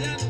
Yeah.